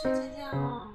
睡觉觉，